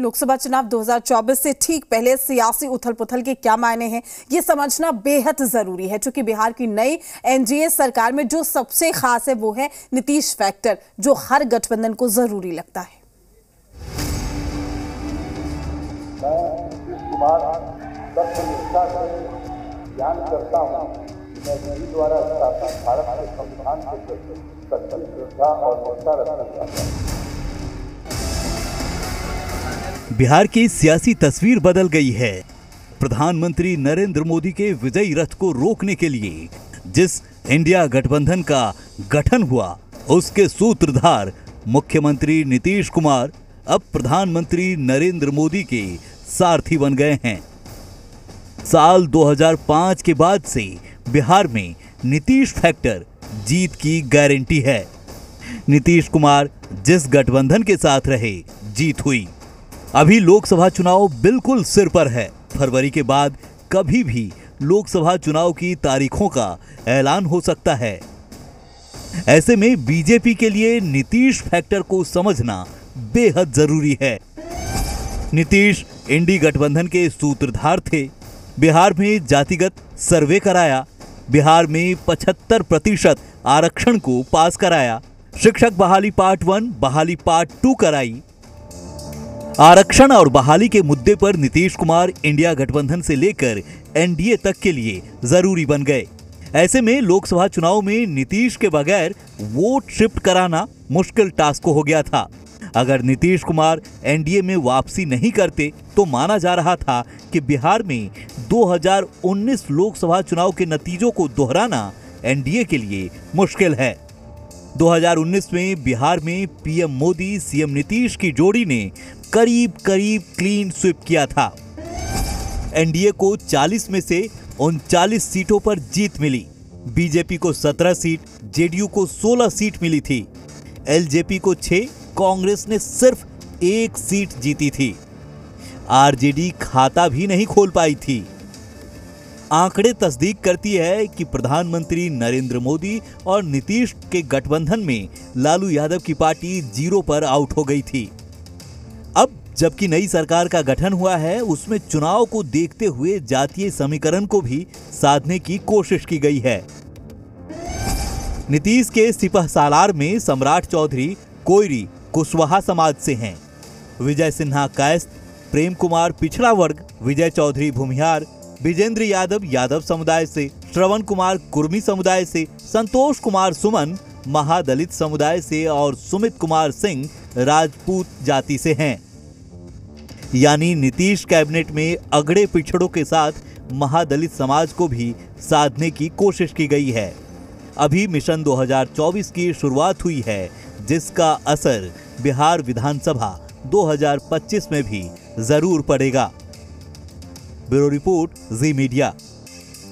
लोकसभा चुनाव 2024 से ठीक पहले सियासी उथल पुथल के क्या मायने हैं? ये समझना बेहद ज़रूरी है, क्योंकि बिहार की नई एनडीए सरकार में जो सबसे खास है वो है नीतीश फैक्टर, जो हर गठबंधन को ज़रूरी लगता है। मैं द्वारा संविधान और हूँ। बिहार की सियासी तस्वीर बदल गई है। प्रधानमंत्री नरेंद्र मोदी के विजयी रथ को रोकने के लिए जिस इंडिया गठबंधन का गठन हुआ, उसके सूत्रधार मुख्यमंत्री नीतीश कुमार अब प्रधानमंत्री नरेंद्र मोदी के सारथी बन गए हैं। साल 2005 के बाद से बिहार में नीतीश फैक्टर जीत की गारंटी है। नीतीश कुमार जिस गठबंधन के साथ रहे, जीत हुई। अभी लोकसभा चुनाव बिल्कुल सिर पर है। फरवरी के बाद कभी भी लोकसभा चुनाव की तारीखों का ऐलान हो सकता है। ऐसे में बीजेपी के लिए नीतीश फैक्टर को समझना बेहद ज़रूरी है। नीतीश इंडी गठबंधन के सूत्रधार थे। बिहार में जातिगत सर्वे कराया। बिहार में 75 प्रतिशत आरक्षण को पास कराया। शिक्षक बहाली पार्ट वन, बहाली पार्ट टू कराई। आरक्षण और बहाली के मुद्दे पर नीतीश कुमार इंडिया गठबंधन से लेकर एनडीए तक के लिए ज़रूरी बन गए। ऐसे में लोकसभा चुनाव में नीतीश के बगैर वोट शिफ्ट कराना मुश्किल टास्क हो गया था। अगर नीतीश कुमार एनडीए में वापसी नहीं करते तो माना जा रहा था कि बिहार में 2019 लोकसभा चुनाव के नतीजों को दोहराना एनडीए के लिए मुश्किल है। 2019 में बिहार में पीएम मोदी, सीएम नीतीश की जोड़ी ने करीब करीब क्लीन स्वीप किया था। एनडीए को 40 में से उनचालीस सीटों पर जीत मिली। बीजेपी को 17 सीट जेडीयू को 16 सीट मिली थी। एलजेपी को 6 कांग्रेस ने सिर्फ़ एक सीट जीती थी। आरजेडी खाता भी नहीं खोल पाई थी। आंकड़े तस्दीक करती है कि प्रधानमंत्री नरेंद्र मोदी और नीतीश के गठबंधन में लालू यादव की पार्टी ज़ीरो पर आउट हो गई थी। जबकि नई सरकार का गठन हुआ है, उसमें चुनाव को देखते हुए जातीय समीकरण को भी साधने की कोशिश की गई है। नीतीश के सिपह सालार में सम्राट चौधरी कोयरी कुशवाहा समाज से हैं। विजय सिन्हा कायस्थ, प्रेम कुमार पिछड़ा वर्ग, विजय चौधरी भूमिहार विजेंद्र यादव यादव समुदाय से, श्रवण कुमार कुर्मी समुदाय से, संतोष कुमार सुमन, महादलित समुदाय से और सुमित कुमार सिंह राजपूत जाति से हैं। यानी नीतीश कैबिनेट में अगड़े पिछड़ों के साथ महादलित समाज को भी साधने की कोशिश की गई है। अभी मिशन 2024 की शुरुआत हुई है, जिसका असर बिहार विधानसभा 2025 में भी ज़रूर पड़ेगा। Bureau report, Zee media.